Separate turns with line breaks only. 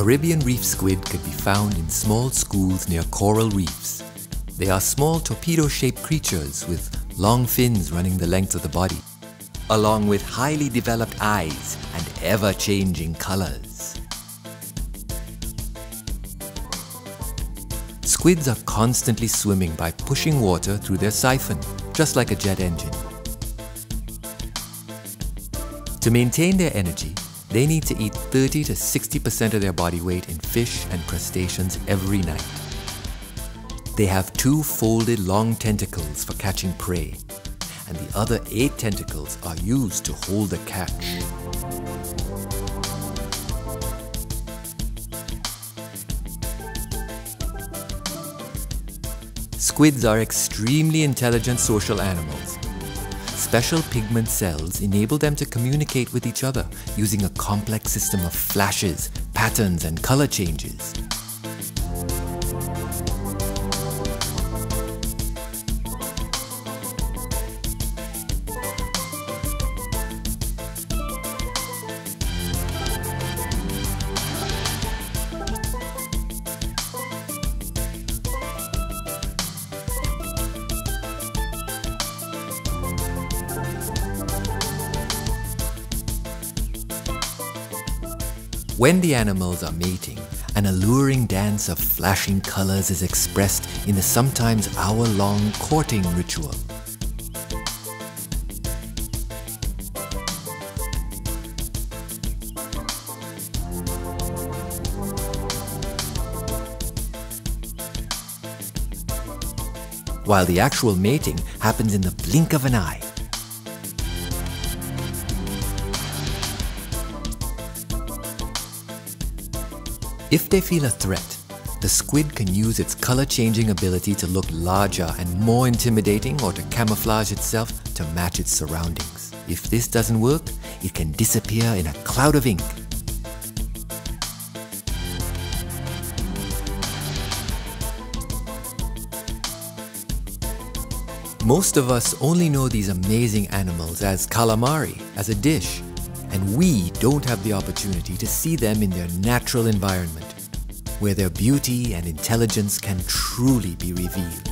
Caribbean reef squid can be found in small schools near coral reefs. They are small torpedo-shaped creatures with long fins running the length of the body, along with highly developed eyes and ever-changing colors. Squids are constantly swimming by pushing water through their siphon, just like a jet engine. To maintain their energy, they need to eat 30 to 60% of their body weight in fish and crustaceans every night. They have two folded long tentacles for catching prey, and the other eight tentacles are used to hold the catch. Squids are extremely intelligent social animals Special pigment cells enable them to communicate with each other using a complex system of flashes, patterns, and color changes. When the animals are mating, an alluring dance of flashing colors is expressed in the sometimes hour-long courting ritual. While the actual mating happens in the blink of an eye. If they feel a threat, the squid can use its color changing ability to look larger and more intimidating or to camouflage itself to match its surroundings. If this doesn't work, it can disappear in a cloud of ink. Most of us only know these amazing animals as calamari, as a dish, and we don't have the opportunity to see them in their natural environment, where their beauty and intelligence can truly be revealed.